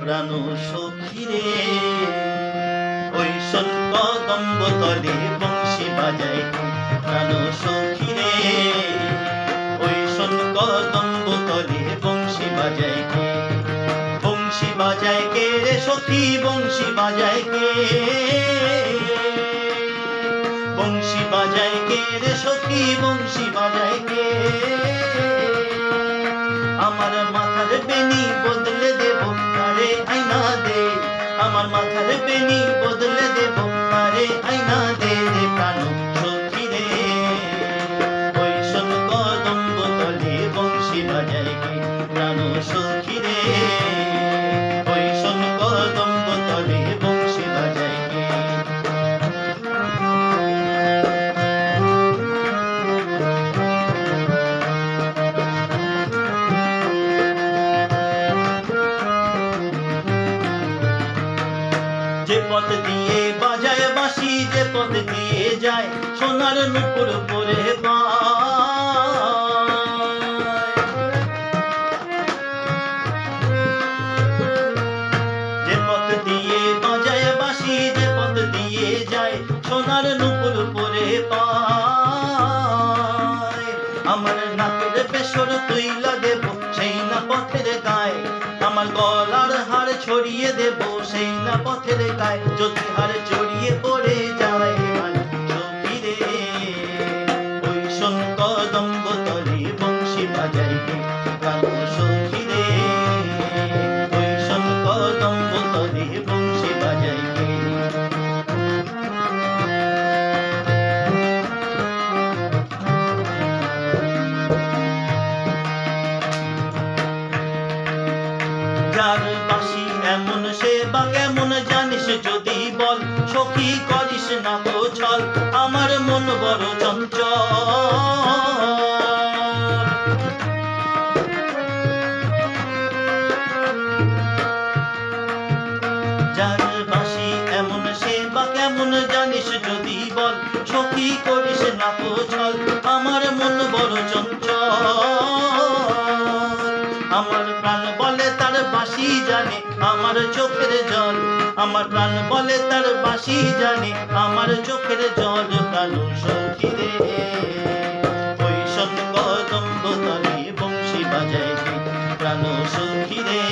প্রাণ সখী রে। ওই শোন কদম্ব তলে বংশী বাজায় প্রাণ সখী রে। ওই শোন কদম্ব তলে বংশী বাজায় কে বংশী কে রে সখী? বংশী বাজায় কে? বংশী বাজায় কে রে সখী? বংশী বাজায় কে? আমার মাথার বেনি বদলে দেব আরে আইনা দে। আমার মাথার বেনি বদলে দেব আরে আইনা দে। পথ দিয়ে যায় সোনার নুপুর পরে যে পথ দিয়ে বাজায় বাঁশি, যে পথ দিয়ে যায় সোনার নুপুর পরে পায়। আমার নাকের পেশর সেই না পথের গায় যদি হার ছড়িয়ে পড়ে যায় মানে সখী ওই শোন কদম্ব তলে বংশী বাজাইবে গান সখী ওই শোন কদম্ব তলে বংশী বাজাইবে। যার সখী করিস না তো ছল আমার মন বড় চঞ্চল। কেমন জানিস যদি বল সখী করিস না তো ছল আমার মন বড় চঞ্চল। আমার প্রাণ বলে তার বাসি জানে, আমার চোখের জল, আমার প্রাণ বলে বাসি জানে, আমার চোখের জল প্রাণ সখী রে। ওই সন কদম্ব তলে বংশী বাজায় প্রাণ সখী রে।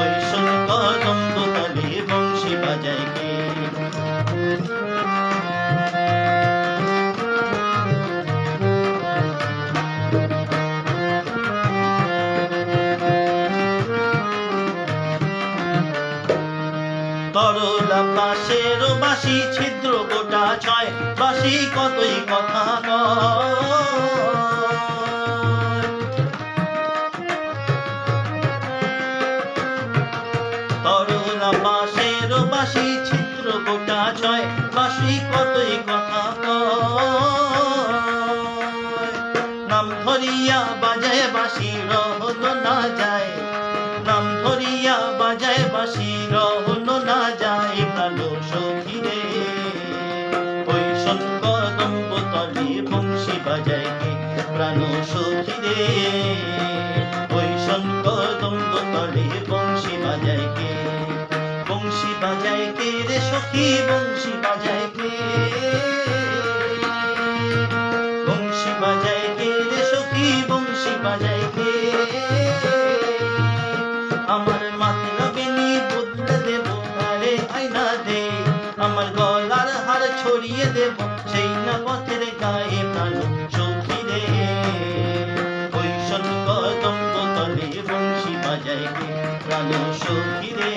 ওই তলে বংশী বাসি ছিদ্র গোটা ছয় বাসি কতই কথা কয়। তরলা পাশের বাসি ছিদ্র গোটা ছয় বাসি কতই কথা নাম ধরিয়া বাজায় বাসি না যায়, নাম ধরিয়া বাজায় বাসি সখী রে ওই তলে বংশী বাজায় কে? বংশী বাজায় কে রে সখী, বংশী বাজায় কে? বংশী বাজায় কে রে সখী, বংশী বাজায় কে? আমার বেনি বদলে দেব, আরে আইনা দে। আমার গলার হার ছড়িয়ে দেব, সেই না পথের প্রাণ সখী রে